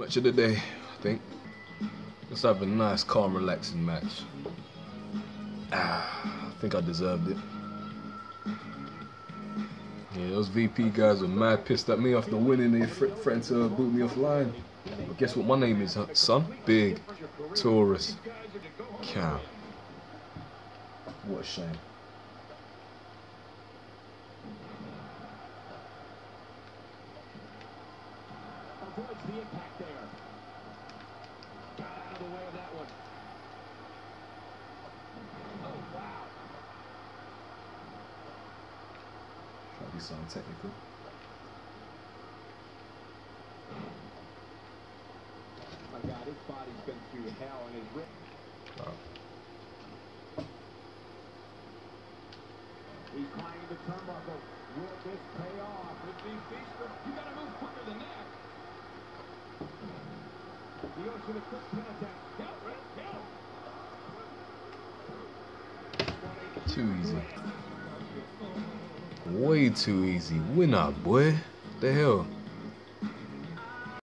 Match of the day, I think. Let's have a nice, calm, relaxing match. Ah, I think I deserved it. Yeah, those VP guys were mad pissed at me after winning. They threatened to boot me offline. But guess what my name is, son? Big Taurus Cam. What a shame. Avoids the impact there. Got out of the way of that one. Oh, wow. Try to be something technical. My God, his body's been through hell and his rib. Wow. He's climbing the turnbuckle. Will this pay off? With these feasts, you gotta move Too easy. Way too easy. Winner, boy. What The hell?